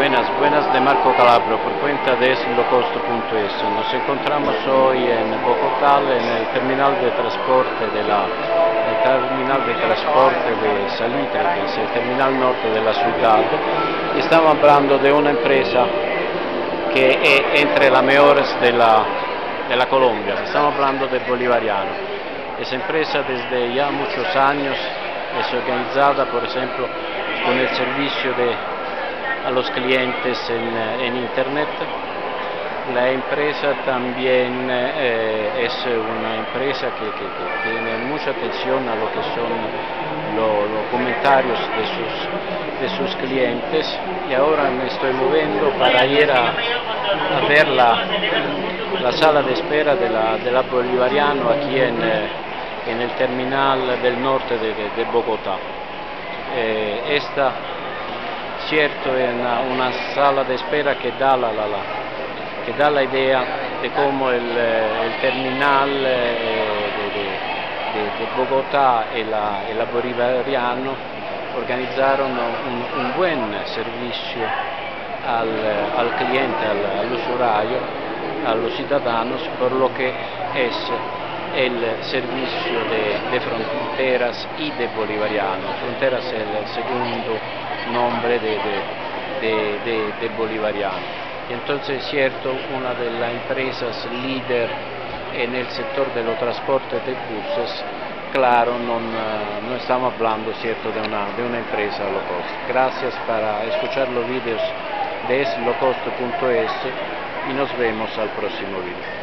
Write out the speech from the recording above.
Buenas, buenas de Marco Calabro por cuenta de eslocosto.es. Nos encontramos hoy en Bogotá en el terminal de transporte de la el terminal de transporte de Salitre, que es el terminal norte de la ciudad. Estamos hablando de una empresa que es entre las mejores de la, de la Colombia. Estamos hablando de Bolivariano. Esa empresa desde ya muchos años es organizada, por ejemplo, con el servicio de a los clientes en, en Internet. La empresa también eh, es una empresa que, tiene mucha atención a lo que son lo, los comentarios de sus, de sus clientes y ahora me estoy moviendo para ir a, ver la, la, sala de espera de la, de la Bolivariano aquí en, eh, en, el terminal del norte de, de, Bogotá. Eh, esta cierto è una, una sala de espera che dà la, la, la, che dà la idea di come il, il terminal di Bogotà e la, e la Bolivariano organizzarono un, un buon servizio al, al cliente, al, all'usuraio, allo ciudadanos, por lo que es el servicio de, de fronteras y de bolivariano. Fronteras es el segundo nombre de, de, de, bolivariano. Y es cierto, una de las empresas líder en el sector de los transportes claro, non, no estamos hablando cierto, de, una, de una empresa low cost. Gracias para escuchar los vídeos de eslocost.es y nos vemos al próximo video.